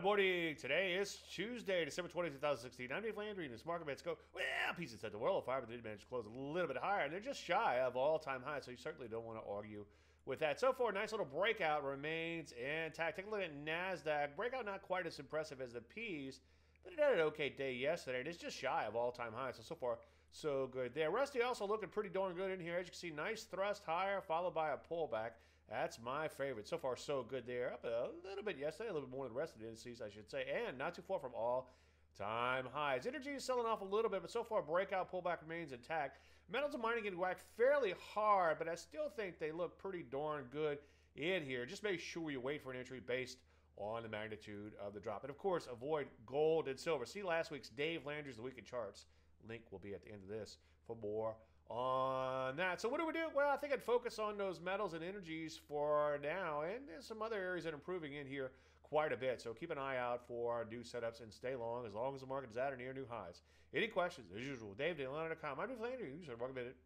Good morning. Today is Tuesday, December 20, 2016. I'm Dave Landry, and this market bets go, well, pieces set the world of fire, but they did manage to close a little bit higher. And they're just shy of all time highs, so you certainly don't want to argue with that. So far, nice little breakout remains intact. Take a look at NASDAQ. Breakout not quite as impressive as the P's, but it had an okay day yesterday, and it's just shy of all time highs. So, so far, so good there. Rusty also looking pretty darn good in here. As you can see, nice thrust higher, followed by a pullback. That's my favorite. So far, so good there. Up a little bit yesterday, a little bit more than the rest of the indices, I should say, and not too far from all time highs. Energy is selling off a little bit, but so far, breakout pullback remains intact. Metals and mining getting whacked fairly hard, but I still think they look pretty darn good in here. Just make sure you wait for an entry based on the magnitude of the drop. And of course, avoid gold and silver. See last week's Dave Landry's The Week in Charts. Link will be at the end of this for more on that. So what do we do? Well, I think I'd focus on those metals and energies for now, and there's some other areas that are improving in here quite a bit. So keep an eye out for new setups and stay long as long as the market is at or near new highs. Any questions? As usual, Dave, I'm Dave Landry. Who's Market Minute.